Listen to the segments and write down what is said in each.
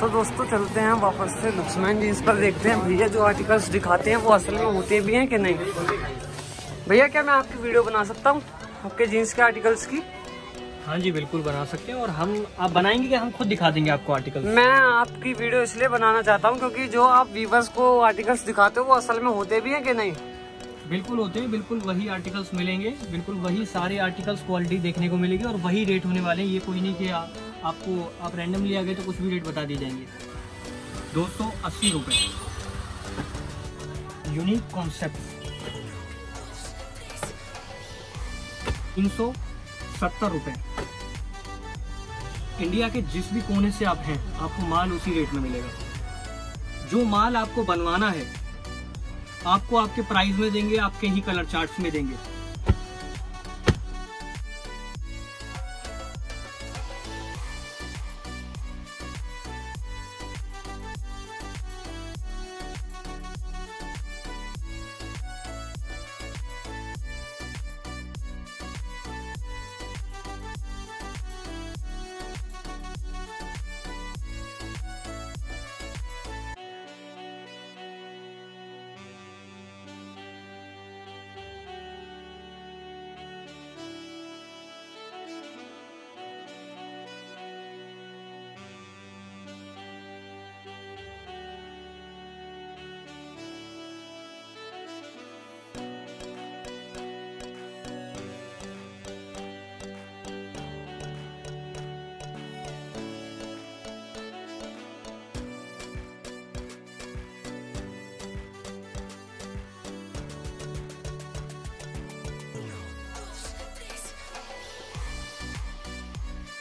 तो दोस्तों चलते हैं वापस से लुक्समैन जींस पर देखते हैं भैया जो आर्टिकल्स दिखाते हैं वो असल में होते भी हैं कि नहीं? भैया क्या मैं आपकी वीडियो बना सकता हूँ? आपके जीन्स के आर्टिकल्स की? हाँ जी बिल्कुल बना सकते हैं और हम आप बनाएँगे कि हम खुद दिखा देंगे आपको आर्टिकल मैं आपकी वीडियो इसलिए बनाना चाहता हूँ क्योंकि जो आप वीवर्स को आर्टिकल्स दिखाते हो वो असल में होते भी हैं कि नहीं? बिल्कुल होते हैं बिल्कुल वही आर्टिकल्स मिलेंगे बिल्कुल वही सारे आर्टिकल्स क्वालिटी देखने को मिलेगी और वही रेट होने वाले हैं। ये कोई नहीं कि आ, आपको आप रैंडमली आ गए तो कुछ भी रेट बता दिए जाएँगे। दो सौ अस्सी रुपये यूनिक कॉन्सेप्ट तीन सौ सत्तर रुपये इंडिया के जिस भी कोने से आप हैं, आपको माल उसी रेट में मिलेगा। जो माल आपको बनवाना है, आपको आपके प्राइस में देंगे, आपके ही कलर चार्ट्स में देंगे।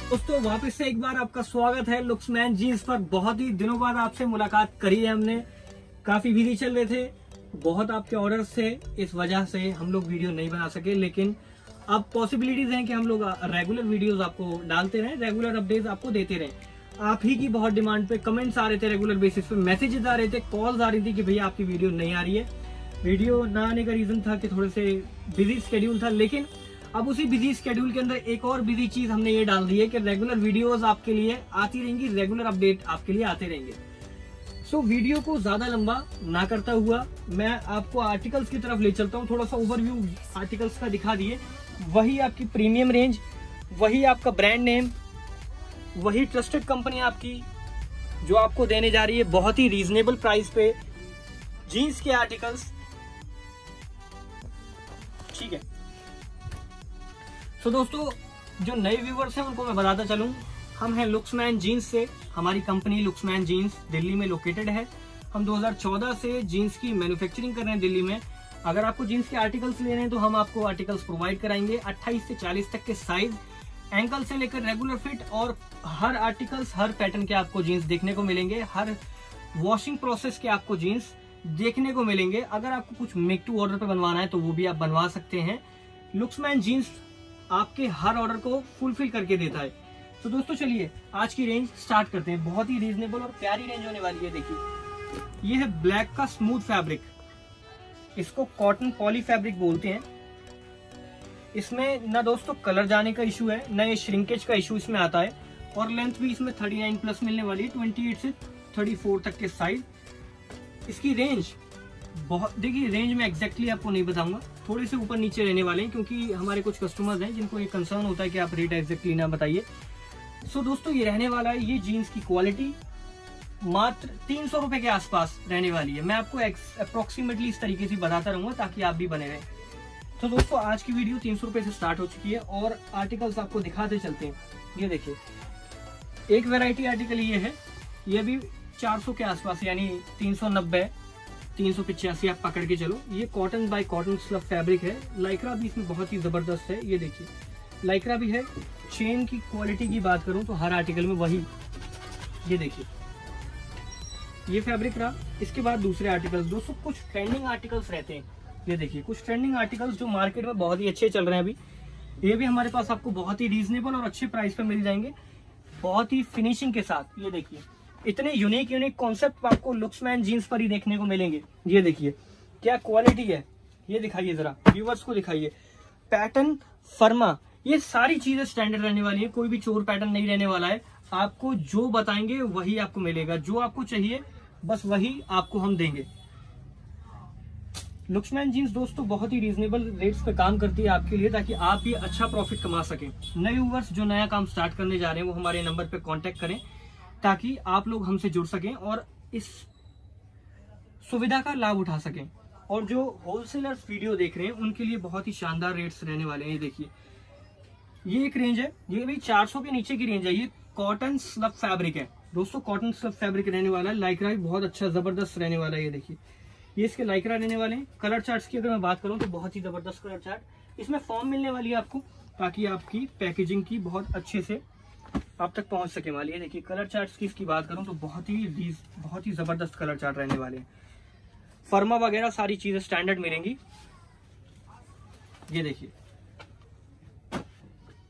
दोस्तों, वापस से एक बार आपका स्वागत है लुक्समैन जीन्स पर। बहुत ही दिनों बाद आपसे मुलाकात करी है हमने। काफ़ी बिज़ी चल रहे थे। बहुत आपके ऑर्डर से इस वजह से हम लोग वीडियो नहीं बना सके, लेकिन अब पॉसिबिलिटीज हैं कि हम लोग रेगुलर वीडियोस आपको डालते रहें रेगुलर अपडेट्स आपको देते रहें। आप ही की बहुत डिमांड पे कमेंट्स आ रहे थे रेगुलर बेसिस पे मैसेजेस आ रहे थे कॉल्स आ रही थी कि भैया आपकी वीडियो नहीं आ रही है। वीडियो ना आने का रीजन था कि थोड़े से बिज़ी स्केड्यूल था, लेकिन अब उसी बिज़ी स्केड्यूल के अंदर एक और बिज़ी चीज़ हमने ये डाल दी है कि रेगुलर वीडियोस आपके लिए आती रहेंगी रेगुलर अपडेट आपके लिए आते रहेंगे। सो so, वीडियो को ज़्यादा लंबा ना करता हुआ मैं आपको आर्टिकल्स की तरफ़ ले चलता हूँ। थोड़ा सा ओवरव्यू आर्टिकल्स का दिखा दिए। वही आपकी प्रीमियम रेंज वही आपका ब्रांड नेम वही ट्रस्टेड कंपनी आपकी जो आपको देने जा रही है बहुत ही रीजनेबल प्राइस पे। जीन्स के आर्टिकल्स सो दोस्तों, जो नए व्यूवर्स हैं, उनको मैं बताता चलूँ। हम हैं लुक्समैन जीन्स से। हमारी कंपनी लुक्समैन जीन्स दिल्ली में लोकेटेड है। हम 2014 से जीन्स की मैन्युफैक्चरिंग कर रहे हैं दिल्ली में। अगर आपको जीन्स के आर्टिकल्स लेने हैं तो हम आपको आर्टिकल्स प्रोवाइड कराएँगे। 28 से 40 तक के साइज़ एंकल से लेकर रेगुलर फिट और हर आर्टिकल्स हर पैटर्न के आपको जीन्स देखने को मिलेंगे। हर वॉशिंग प्रोसेस के आपको जीन्स देखने को मिलेंगे। अगर आपको कुछ मेक टू ऑर्डर पर बनवाना है तो वो भी आप बनवा सकते हैं। लुक्समैन जीन्स आपके हर ऑर्डर को फुलफिल करके देता है। तो दोस्तों चलिए, आज की रेंज स्टार्ट करते हैं। बहुत ही रीजनेबल और प्यारी रेंज होने वाली है, देखिए। ये है ब्लैक का स्मूथ फैब्रिक इसको कॉटन पॉली फैब्रिक बोलते हैं। इसमें न दोस्तों कलर जाने का इशू है, न ये श्रिंकेज का इशू इसमें आता है। और लेंथ भी इसमें 39 प्लस मिलने वाली है 28 से 34 तक के साइज़ इसकी रेंज बहुत, देखिए रेंज में एग्जैक्टली आपको नहीं बताऊँगा। थोड़े से ऊपर नीचे रहने वाले हैं, क्योंकि हमारे कुछ कस्टमर्स हैं, जिनको ये कंसर्न होता है कि आप रेट एग्जैक्टली ना बताइए। सो दोस्तों, ये रहने वाला है, ये जीन्स की क्वालिटी मात्र तीन सौ रुपए के आसपास रहने वाली है। मैं आपको अप्रोक्सीमेटली इस तरीके से बताता रहूँगा, ताकि आप भी बने रहें। तो दोस्तों, आज की वीडियो तीन सौ से स्टार्ट हो चुकी है, और आर्टिकल्स आपको दिखाते चलते हैं। ये देखिए, एक वेराइटी आर्टिकल ये है, ये भी 400 के आसपास, यानी तीन सौ नब्बे। तीन सौ पिचासी आप पकड़ के चलो। ये cotton by cotton slub fabric है। लाइक्रा भी इसमें बहुत ही ज़बरदस्त है। ये देखिए। लाइक्रा भी है। चेन की क्वालिटी की बात करूँ तो हर आर्टिकल में वही। ये देखिए। ये फैब्रिक रहा। इसके बाद दूसरे आर्टिकल्स दोस्तों, कुछ ट्रेंडिंग आर्टिकल्स रहते हैं। ये देखिए, कुछ ट्रेंडिंग आर्टिकल्स जो मार्केट में बहुत ही अच्छे चल रहे हैं अभी। ये भी हमारे पास आपको बहुत ही रीजनेबल और अच्छे प्राइस पे मिल जाएँगे। बहुत ही फिनिशिंग के साथ। ये देखिए। इतने यूनिक यूनिक कॉन्सेप्ट आपको लुक्समैन जीन्स पर ही देखने को मिलेंगे। ये देखिए, क्या क्वालिटी है? ये दिखाइए जरा व्यूवर्स को दिखाइए। पैटर्न फर्मा, ये सारी चीज़ें स्टैंडर्ड रहने वाली है, कोई भी चोर पैटर्न नहीं रहने वाला है। आपको जो बताएँगे, वही आपको मिलेगा। जो आपको चाहिए, बस वही आपको हम देंगे। लुक्समैन जीन्स दोस्तों, बहुत ही रीजनेबल रेट्स पे काम करती है आपके लिए, ताकि आप ये अच्छा प्रॉफिट कमा सकें। नए यूवर्स जो नया काम स्टार्ट करने जा रहे हैं, वो हमारे नंबर पे कांटेक्ट करें। ताकि आप लोग हमसे जुड़ सकें और इस सुविधा का लाभ उठा सकें। और जो होलसेलर्स वीडियो देख रहे हैं, उनके लिए बहुत ही शानदार रेट्स रहने वाले हैं, ये देखिए। ये एक रेंज है, ये भी 400 के नीचे की रेंज है, ये कॉटन स्लब फैब्रिक है। दोस्तों कॉटन स्लब फैब्रिक रहने वाला है लाइक्रा भी बहुत अच्छा ज़बरदस्त रहने वाला है, ये देखिए। ये इसके लाइक्रा रहने वाले हैं। कलर चार्ट्स की अगर मैं बात करूँ तो बहुत ही ज़बरदस्त कलर चार्ट इसमें फॉर्म मिलने वाली है आपको, ताकि आपकी पैकेजिंग की बहुत अच्छे से आप तक पहुँच सके वाली है। देखिए कलर चार्ट्स की इसकी बात करूँ तो बहुत ही बहुत ही ज़बरदस्त कलर चार्ट रहने वाले हैं। फर्मा वगैरह सारी चीज़ें स्टैंडर्ड मिलेंगी। ये देखिए।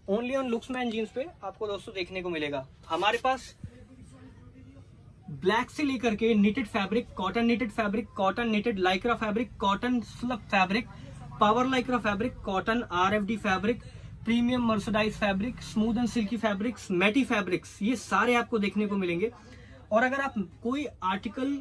Only on Looks Man jeans पे आपको दोस्तों देखने को मिलेगा। हमारे पास ब्लैक से लेकर के knitted fabric cotton knitted fabric cotton knitted Lycra fabric cotton slub fabric power Lycra fabric cotton R F D fabric premium mercerised fabric smooth and silky fabrics, matte fabrics, ये सारे आपको देखने को मिलेंगे। और अगर आप कोई आर्टिकल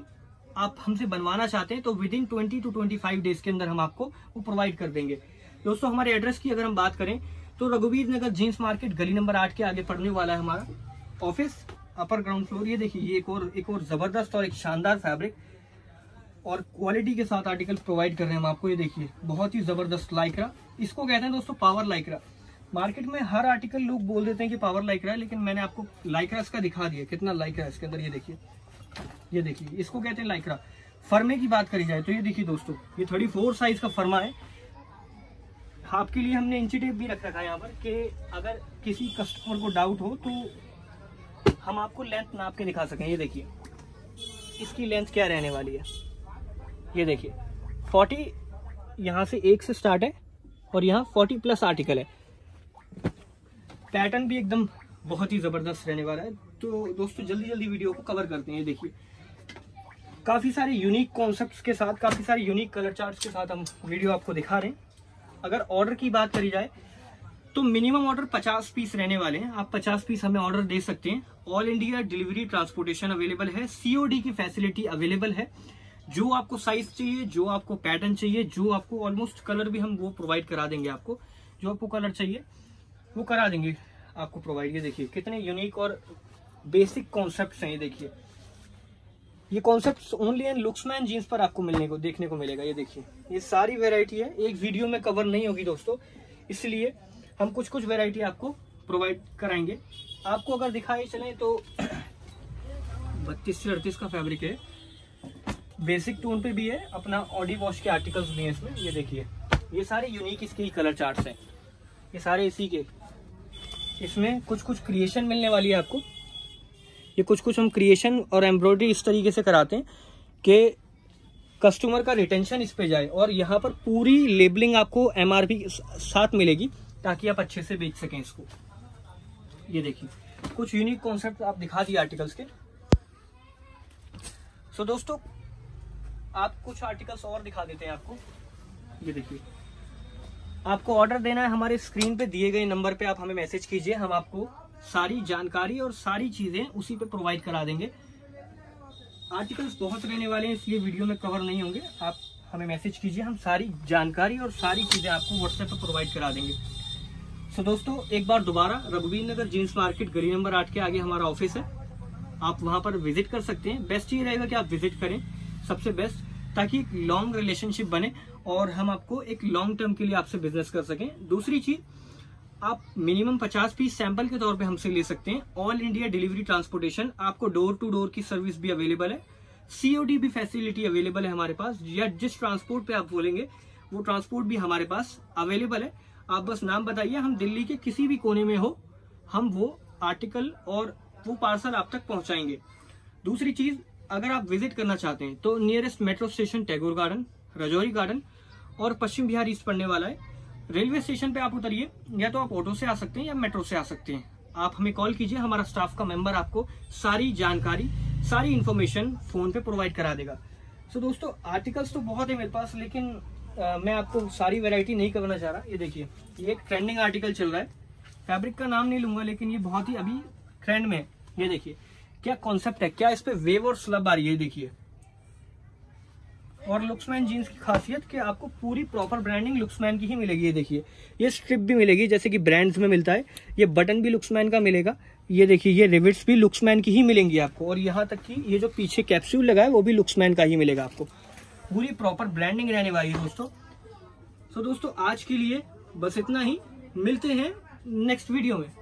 आप हमसे बनवाना चाहते हैं तो within twenty two twenty five days के अंदर हम आपको वो प्रोवाइड कर देंगे। दोस्तों, हमारे एड्रेस की अगर हम बात करें तो रघुवीर नगर जींस मार्केट गली नंबर आठ के आगे पड़ने वाला है हमारा ऑफ़िस अपर ग्राउंड फ्लोर ये देखिए, ये एक और एक और ज़बरदस्त और एक शानदार फैब्रिक और क्वालिटी के साथ आर्टिकल प्रोवाइड कर रहे हैं हम आपको। ये देखिए, बहुत ही ज़बरदस्त लाइक्रा इसको कहते हैं दोस्तों पावर लाइक्रा मार्केट में हर आर्टिकल लोग बोल देते हैं कि पावर लाइक्रा है, लेकिन मैंने आपको लाइक्रा इसका दिखा दिया। कितना लाइक्रा है इसके अंदर, ये देखिए। ये देखिए, इसको कहते हैं लाइक्रा। फर्मे की बात करी जाए तो ये देखिए दोस्तों, ये थर्टी फोर साइज़ का फर्मा है। आपके लिए हमने इंची टेप भी रख रखा है यहाँ पर कि अगर किसी कस्टमर को डाउट हो तो हम आपको लेंथ नाप के दिखा सकें। ये देखिए, इसकी लेंथ क्या रहने वाली है? ये देखिए 40 यहाँ से एक से स्टार्ट है और यहाँ 40 प्लस आर्टिकल है। पैटर्न भी एकदम बहुत ही ज़बरदस्त रहने वाला है। तो दोस्तों जल्दी जल्दी वीडियो को कवर करते हैं देखिए। काफ़ी सारे यूनिक कॉन्सेप्ट्स के साथ, काफ़ी सारे यूनिक कलर चार्ट्स के साथ हम वीडियो आपको दिखा रहे हैं। अगर ऑर्डर की बात करी जाए तो मिनिमम ऑर्डर 50 पीस रहने वाले हैं। आप 50 पीस हमें ऑर्डर दे सकते हैं। All India delivery transportation available है। सीओडी की फैसिलिटी अवेलेबल है। जो आपको साइज़ चाहिए, जो आपको पैटर्न चाहिए, जो आपको ऑलमोस्ट कलर भी हम वो प्रोवाइड करा देंगे आपको। जो आपको कलर चाहिए। वो करा देंगे आपको प्रोवाइड ये देखिए, कितने यूनिक और बेसिक कॉन्सेप्ट हैं ये देखिए। ये concept only and Looks Man jeans पर आपको मिलने को, देखने को मिलेगा। ये देखिए, ये सारी वेराइटी है। एक वीडियो में कवर नहीं होगी दोस्तों। इसलिए हम कुछ कुछ वेराइटी आपको प्रोवाइड कराएँगे। आपको अगर दिखाए चले तो बत्तीस से अड़तीस का फैब्रिक है। बेसिक टोन पे भी है। अपना ऑडी वॉश के आर्टिकल्स भी हैं इसमें। ये देखिए, ये सारे यूनिक इसके कलर चार्ट्स हैं। ये सारे इसी के। इसमें कुछ कुछ क्रिएशन मिलने वाली है आपको। ये कुछ कुछ हम क्रिएशन और एम्ब्रॉयडरी इस तरीके से कराते हैं कि कस्टमर का रिटेंशन इस पे जाए और यहाँ पर पूरी लेबलिंग आपको एमआरपी साथ मिलेगी ताकि आप अच्छे से बेच सकें इसको। ये देखिए कुछ यूनिक कॉन्सेप्ट आप दिखा दिए आर्टिकल्स के। सो so, दोस्तों आप कुछ आर्टिकल्स और दिखा देते हैं आपको। ये देखिए। आपको ऑर्डर देना है, हमारे स्क्रीन पे दिए गए नंबर पे आप हमें मैसेज कीजिए, हम आपको सारी जानकारी और सारी चीज़ें उसी पे प्रोवाइड करा देंगे। आर्टिकल्स बहुत रहने वाले हैं, इसलिए वीडियो में कवर नहीं होंगे। आप हमें मैसेज कीजिए, हम सारी जानकारी और सारी चीज़ें आपको व्हाट्सएप पर प्रोवाइड करा देंगे। सो दोस्तों, एक बार दोबारा रघुवीर नगर जींस मार्केट गली नंबर आठ के आगे हमारा ऑफ़िस है। आप वहाँ पर विज़िट कर सकते हैं। बेस्ट ये रहेगा कि आप विज़िट करें, सबसे बेस्ट ताकि लॉन्ग रिलेशनशिप बने और हम आपको एक लॉन्ग टर्म के लिए आपसे बिज़नेस कर सकें। दूसरी चीज़, आप मिनिमम 50 पीस सैंपल के तौर पे हमसे ले सकते हैं। ऑल इंडिया डिलीवरी ट्रांसपोर्टेशन आपको डोर टू डोर की सर्विस भी अवेलेबल है। सीओडी भी फैसिलिटी अवेलेबल है हमारे पास। या जिस ट्रांसपोर्ट पे आप बोलेंगे, वो ट्रांसपोर्ट भी हमारे पास अवेलेबल है। आप बस नाम बताइए, हम दिल्ली के किसी भी कोने में हो, हम वो आर्टिकल और वो पार्सल आप तक पहुंचाएँगे। दूसरी चीज़, अगर आप विज़िट करना चाहते हैं तो nearest metro station Tagore garden Rajouri garden और पश्चिम बिहार ईस्ट पड़ने वाला है। रेलवे स्टेशन पे आप उतरिए या तो आप ऑटो से आ सकते हैं या मेट्रो से आ सकते हैं। आप हमें कॉल कीजिए हमारा स्टाफ का मेंबर आपको सारी जानकारी सारी इन्फॉर्मेशन फ़ोन पे प्रोवाइड करा देगा। सो so, दोस्तों आर्टिकल्स तो बहुत है मेरे पास लेकिन आ, मैं आपको सारी वेराइटी नहीं करना चाह रहा। ये देखिए ये एक ट्रेंडिंग आर्टिकल चल रहा है। फैब्रिक का नाम नहीं लूँगा लेकिन ये बहुत ही अभी ट्रेंड में है। ये देखिए क्या कॉन्सेप्ट है? क्या इस पे वेव और स्लब आ रही है? देखिए। और लुक्समैन जीन्स की खासियत कि आपको पूरी प्रॉपर ब्रांडिंग लुक्समैन की ही मिलेगी, ये देखिए। ये स्ट्रिप भी मिलेगी, जैसे कि ब्रांड्स में मिलता है। ये बटन भी लुक्समैन का मिलेगा। ये देखिए, ये रिविट्स भी लुक्समैन की ही मिलेंगी आपको। और यहाँ तक कि ये जो पीछे कैप्सूल लगा है, वो भी लुक्समैन का ही मिलेगा आपको। पूरी प्रॉपर ब्रांडिंग रहने वाली है दोस्तों। सो दोस्तों, आज के लिए बस इतना ही। मिलते हैं नेक्स्ट वीडियो में।